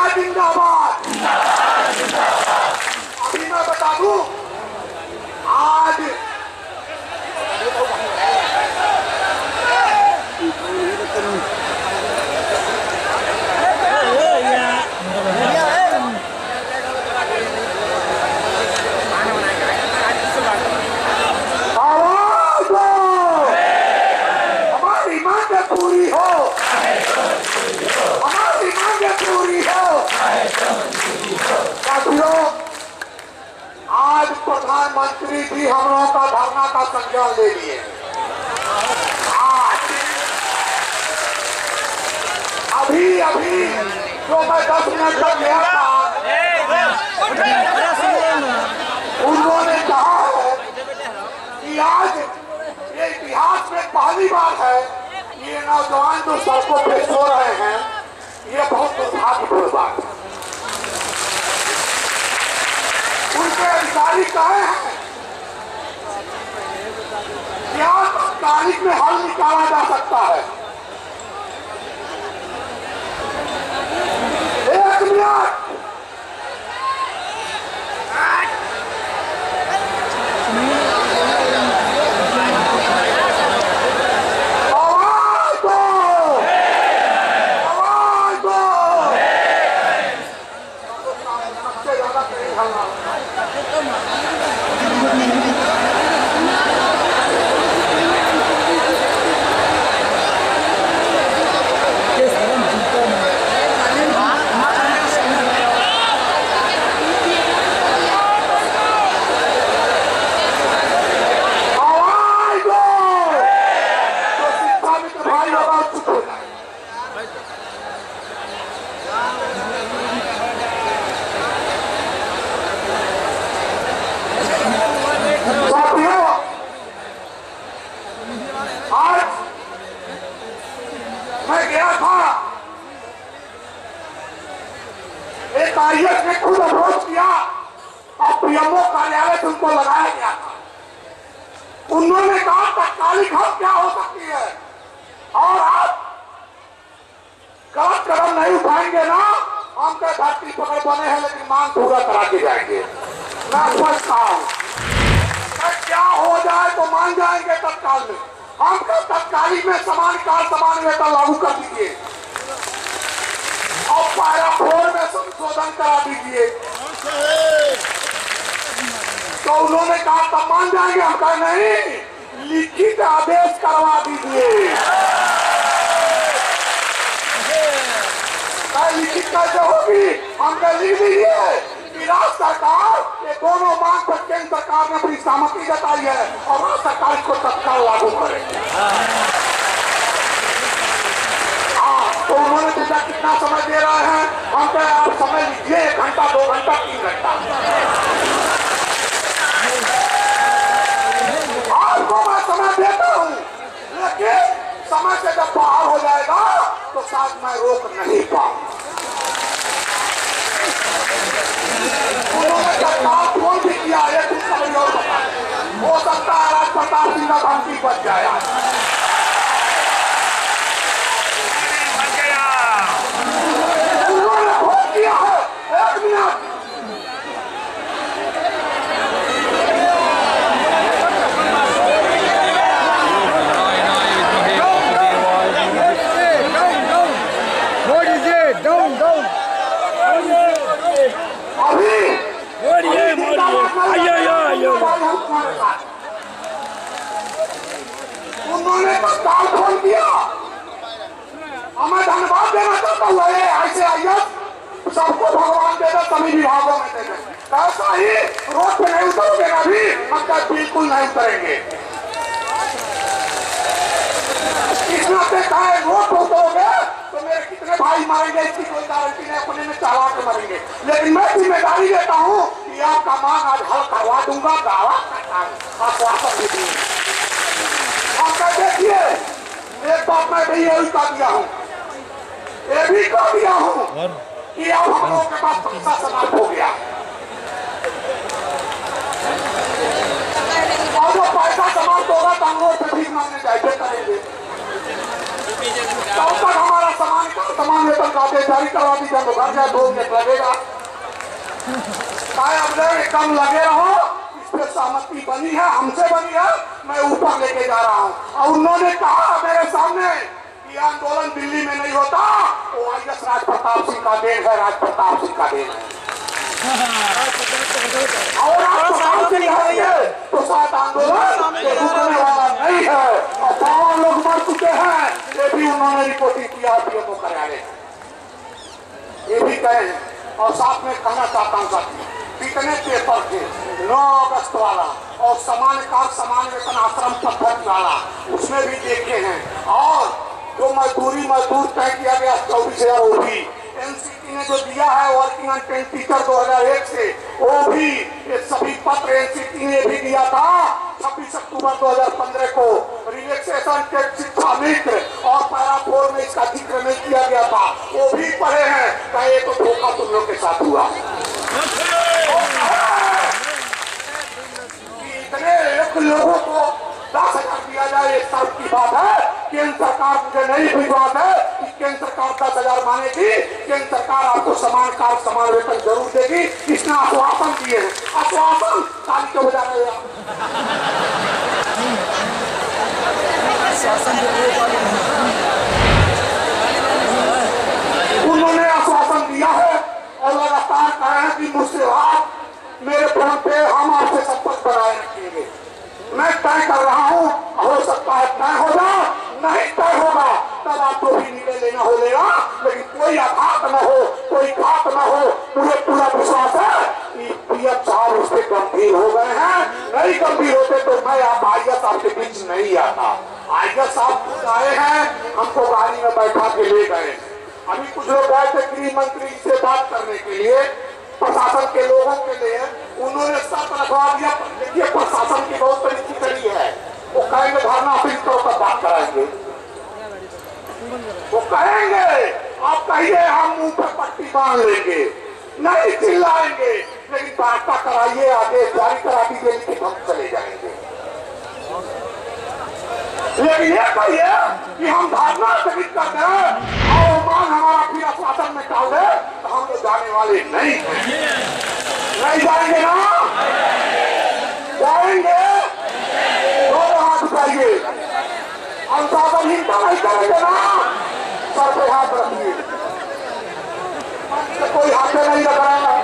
सेना जिंदाबाद अभी मैं बता दूँ आज आवाज़ दो हमारी मांग पूरी हो हमारी मांग पूरी हो साथियों आज प्रधानमंत्री जी हम लोगों का धरना संज्ञान ले लिए आज अभी अभी जो मैं दस मिनट तक गया था उन्होंने कहा है कि आज ये इतिहास में पहली बार है ये नौजवान जो सड़कों पे सो रहे हैं ये बहुत दुर्भाग्यपूर्ण बात है उनके अधिकारी कहे हैं? क्या तारीख में हल निकाला जा सकता है। एक मिनट आवाज़ दो आवाज़ दो सबसे ज़्यादा तेज हल्ला आवाज़ दो तो शिक्षा मित्र भाई होगा चुप हो जाए साथियों आज मैं गया था एक आई ने खुद अप्रोच किया और पीएमओ कार्यालय से उनको लगाया गया था उन्होंने कहा तत्कालिक हल क्या हो सकती है और आप गलत कदम नहीं उठाएँगे ना, हम के धरती पकड़ बने हैं, लेकिन मांग पूरा करा के जाएँगे। मैं समझता हूँ। क्या हो जाए तो मान जाएँगे तत्काल में। हम का तत्कालिक में समान काल समान वेतन लागू कर दीजिए। और पारा फोर में संशोधन करा दीजिए। तो उन्होंने कहा, तब मान जाएँगे, हम कहा, नहीं, लिखित आदेश करवा दीजिए कहा, लिखित कैसे हम लिख दीजिए कि राज्य सरकार ये दोनों मांग पर केंद्र सरकार ने अपनी सहमति जताई है और राज्य सरकार इसको तत्काल लागू करे हाँ तो उन्होंने पूछा, कितना समय दे रहे हैं? हम कहे, आप समय लीजिए, एक घंटा, दो घंटा, तीन घंटा आपको मैं समय देता हूँ लेकिन समय से जब बाहर हो जाएगा तो शायद मैं रोक नहीं पाऊँगा उन्होंने तत्काल फ़ोन भी किया ये कुछ समझ और बता हो सकता है राज प्रताप सिंह का धमकी बच जाए आज। उन्होंने फ़ोन किया है एक minute What is it? Down, down. अभी मोड़िए, मोड़िए। आइयो, आइयो, आइयो। उन्होंने तत्काल फ़ोन किया और मैं धन्यवाद देना चाहता हूँ ऐसे आइए सबको भगवान दे दे, सभी विभागों में दे दे। ऐसा ही रोड पे नहीं उतरोगे ना भी, हम कहा बिल्कुल नहीं उतरेंगे। इस नाते कहा रोड पे उतरोगे तो मेरे कितने भाई मरेंगे, इसकी कोई गारंटी नहीं, अपने में के मरेंगे। लेकिन मैं ज़िम्मेदारी लेता हूँ कि आपका मांग आज हल करवा दूँगा, दावा आप वापस दे दूँगा आप देखिए एक बात मैं भी यही कह दिया हूँ। भी कह दिया हूँ कि अब हम लोगों के पास पैसा समाप्त हो गया और समाप्त होगा तो हम लोग से भीख तक हमारा सामान समान वेतन आदेश जारी करवा दीजिए तो घर जाए दो मिनट लगेगा चाहे अब कम लगे रहो पे सहमति बनी है हमसे बनी है मैं ऊपर लेके जा रहा हूँ और उन्होंने कहा मेरे सामने कि आंदोलन दिल्ली में नहीं होता। वो आई एस राज प्रताप सिंह का देन है राज प्रताप सिंह का देन है। और आप प्रताप सिंह रहेंगे तो शायद आंदोलन रुकने वाला नहीं है। और बावन लोग मर चुके हैं। ये भी उन्होंने रिपोर्टिंग किया पीएमओ कार्यालय ये भी कहे और साथ में कहना चाहता हूँ साथी कितने पेपर थे? नौ अगस्त वाला। और समान कार समान वेतन आश्रम पद्धति वाला उसमें भी देखे हैं। और जो मजदूरी मजदूर तय किया गया, चौबीस हज़ार वो भी। एनसीटी ने जो दिया है वर्किंग ट्रेन टीचर 2001 से वो भी, ये सभी पत्र एनसीटी ने भी दिया था 26 अक्टूबर 2015 को। रिलैक्सेशन के शिक्षा मित्र और पैरा फोर में इसका ज़िक्र नहीं किया गया था। वो भी पढ़े हैं, कहे तो धोखा तुम लोग के साथ हुआ। इतने एक लोगों को दस हज़ार दिया जाए, ये सर्व की बात है। केंद्र सरकार मुझे नहीं हुई बात है। कि केंद्र सरकार का बाज़ार मानेगी। केंद्र सरकार आपको समान कार्य समान वेतन ज़रूर देगी। इसने आश्वासन दिए आश्वासन? ताली के बजा रहे हैं उन्होंने आश्वासन दिया है और लगातार कह रहे हैं कि मुझसे आप मेरे फ़ोन पे हम आपसे संपर्क बनाए रखेंगे मैं तय कर रहा हूँ हो सकता है तय होगा नहीं तय होगा तब आपको भी निर्णय लेना हो लेगा लेकिन कोई आघात न हो कोई घात न हो मुझे पूरा विश्वास है कि पीएम साहब उस पर गंभीर हो गए हैं। नहीं गंभीर होते तो मैं आप आइया साहब के बीच नहीं आता। आइया साहब आए हैं, हमको गाड़ी में बैठा के ले गए। अभी कुछ लोग गए थे गृह मंत्री से बात करने के लिए। प्रशासन के लोगों के लिए। उन्होंने सब रखवा दिया देखिए प्रशासन की बहुत तरीकी करी है। वो कहेंगे धरना ऑफ़िस करो तब बात कराएँगे। वो कहेंगे, आप कहिए, हम मुँह पर पट्टी बाँध लेंगे। नहीं चिल्लाएँगे। लेकिन वार्ता कराइए, आदेश जारी करा दीजिए लेकिन हम चले जाएँगे। लेकिन ये कहिए कि हम धारणा स्थगित कर दें और मांग हमारा फिर आश्वासन में डाल दे तो हम तो जाने वाले नहीं नहीं जाएँगे ना? जाएँगे? दोनों हाथ उठाइए। हम अनुशासनहीनता नहीं करेंगे ना सर पे हाथ रखिए तो कोई हाथ में नहीं रख रहा है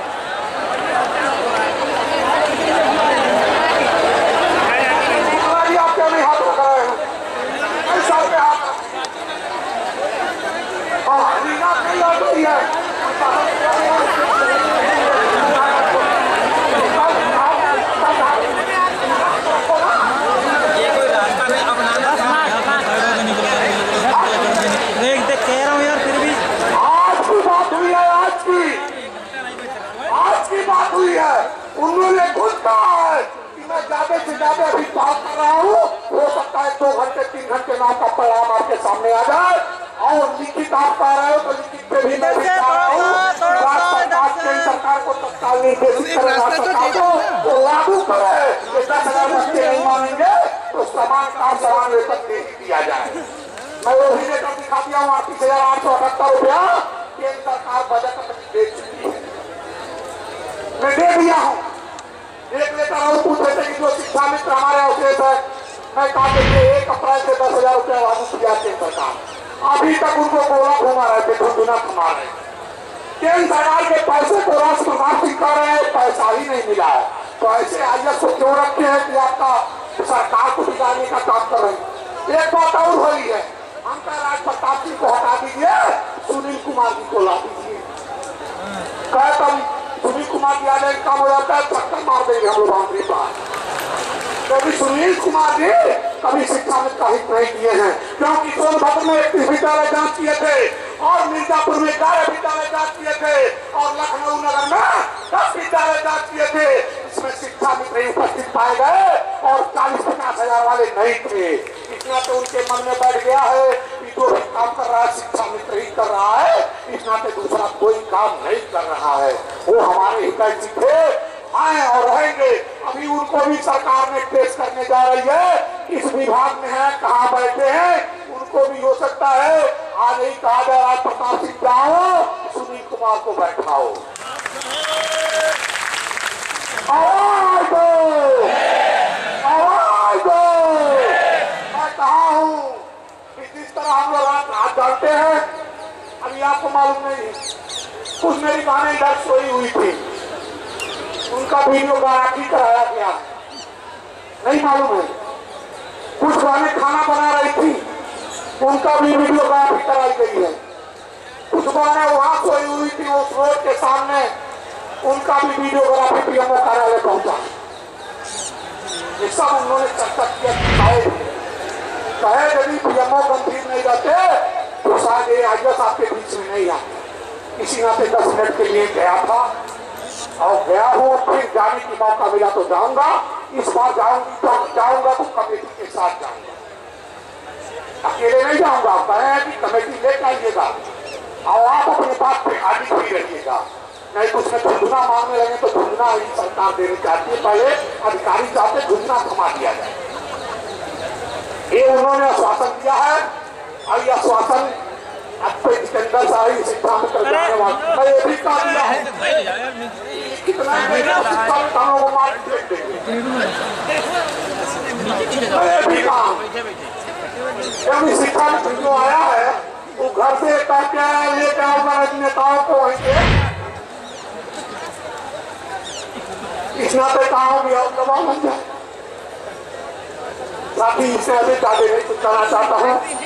हमारी आप क्यों नहीं हाथ रख रहे हैं नहीं सर पे हाथ रखिए हाँ रीना नहीं लड़ रही है ये कोई रास्ता नहीं अपनाना देख देख कह रहा हूँ यार फिर भी आज की बात हुई है आज की आज की बात हुई है उन्होंने खुद कहा है कि मैं ज़्यादा से ज़्यादा अभी बात कर रहा हूँ हो सकता घंटे तीन घंटे नाम का परिणाम आपके सामने आ जाए। और लिखित आप कह रहे हो तो लिखित पे भी मैं रहा हूँ। सरकार को तत्काल निर्देशित सरकार को लागू करे। कि दस हज़ार बच्चे नहीं मानेंगे तो समान काम समान वेतन दे दिया जाए। मैं वो भी लेकर दिखा दिया हूँ अड़तीस हज़ार आठ सौ अठहत्तर रुपया। केंद्र सरकार बजट में दे चुकी है। मैं दे दिया हूँ। एक लेकर और पूछे थे कि जो शिक्षा मित्र हमारे अवशेष है मैं कहा देखिए एक अप्रैल से दस हज़ार रुपया लागू किया केंद्र सरकार। अभी तक उनको गोला घुमा रहे थे धुंधुना थमा रहे। केंद्र सरकार के पैसे को राष्ट्र प्रधान सिंह कर रहे हैं, पैसा ही नहीं मिला है। तो ऐसे को क्यों रखे हैं कि आपका सरकार को बिगाड़ने का काम कर रहे हैं? एक बात और है हम कह राज प्रताप सिंह को हटा दीजिए, सुनील कुमार जी को ला दीजिए। कहे तब सुनील कुमार जी आने का काम हो जाता है? चक्कर मार देंगे हम लोग बाउंड्री पर। कभी सुनील कुमार जी, कभी शिक्षा में हित नहीं किए हैं। क्योंकि सोनभद्र में इकतीस विद्यालय जाँच किए थे और मिर्जापुर में ग्यारह विद्यालय जाँच किए थे और लखनऊ नगर में दस विद्यालय जाँच किए थे। इसमें शिक्षा मित्र ही उपस्थित पाए गए और चालीस पचास हज़ार वाले नहीं थे। इतना तो उनके मन में बैठ गया है कि जो भी काम कर रहा है, शिक्षा मित्र ही कर रहा है, इतना तो दूसरा कोई काम नहीं कर रहा है। वो हमारे हितैषी थे आए और रहेंगे। अभी उनको भी सरकार ने पेश करने जा रही है। किस विभाग में है, कहाँ बैठे हैं, उनको भी हो सकता है। आज ही कहा जा रहा है, प्रताप सिंह जाओ, सुनील कुमार को बैठाओ। मैं कहा हूँ जिस तरह हम लोग जानते हैं, अभी आपको मालूम नहीं, कुछ मेरी बहनें इधर सोई हुई थी। उनका वीडियो गारंटी कराया गया नहीं मालूम है। कुछ बहनें खाना बना रही थी, उनका भी वीडियो गारंटी कराई गई है। कुछ बहनें वहाँ सोई हुई थी उस रोड के सामने, उनका भी वीडियोग्राफी पीएमओ कार्यालय पहुँचा। ये सब उन्होंने चर्चा किया कहे कहे यदि पीएमओ गंभीर नहीं रहते तो शायद ये आईएस आपके बीच में नहीं आते। इसी नाते दस मिनट के लिए गया था। और गया हूँ फिर जाने की मौका मिला तो जाऊँगा। इस बार जाऊँगी तो जाऊँगा तो कमेटी के साथ जाऊँगा। अकेले नहीं जाऊँगा हैं कि कमेटी लेकर आइएगा और आप अपने बात पे आगे भी रहिएगा। नहीं तो उसमें धुंधना मांगने लगे तो धुंधना ही सरकार देनी चाहती है। पहले अधिकारी चाहते धुंधना थमा दिया जाए। ये उन्होंने आश्वासन दिया है। और ये आश्वासन अब पे जितेंद्र शाही शिक्षा में ये भी हूँ कितना जो आया वो घर से कह के आया लेके नेताओं को वहीं जाए साथ ही इससे अधिक आगे नहीं करना चाहता हूँ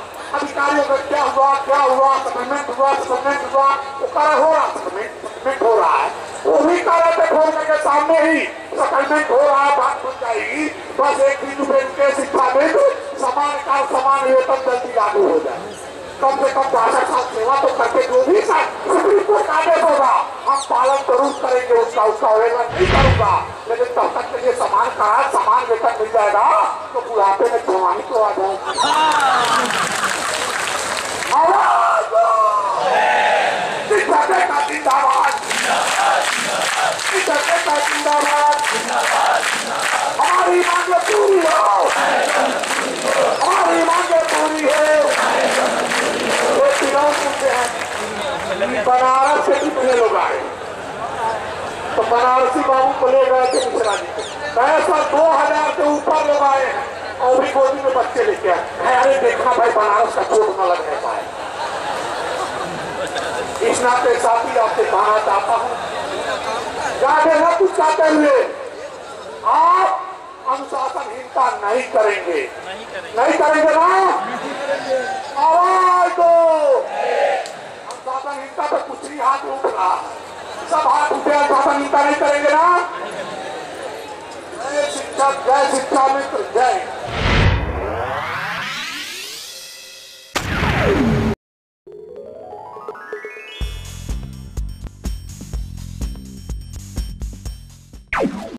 अधिकारियों का क्या हुआ क्या हुआ सेटलमेंट हुआ सेटलमेंट हुआ वो कार्य हो रहा सेटलमेंट हो रहा है वो भी कह रहे खोलने के सामने ही सेटलमेंट हो रहा है बात बन जाएगी बस एक दिन पे के शिक्षा में समान का समान वेतन जल्दी लागू हो जाए कम से कम बासठ साल सेवा तो करके जो भी सुप्रीम कोर्ट आदेश होगा। हम पालन ज़रूर करेंगे उसका उसका अवहेलना नहीं करूँगा। लेकिन तब तक के लिए समान कहा, समान वेतन मिल जाएगा तो बुढ़ापे में जवानी को आ जाएगी हमारी मांगे पूरी हो। हमारी मांगे पूरी हैं। बनारस से कितने लोग आए। तो बनारसी बाबू को ले गए थे मिश्रा जी को दो हज़ार से ऊपर लोग आए और भी गोदी में बच्चे लेके आए। है अरे देखना भाई बनारस का चोट न लगने पाए इस नाते साथी आपसे कहना चाहता हूँ जाके न कुछ चाहते हुए आप अनुशासनहीनता नहीं करेंगे। नहीं करेंगे ना आवाज़ दो ही हाथ उठा। सब हाथ उठे नहीं करेंगे ना? जय शिक्षक जय शिक्षा मित्र, जय।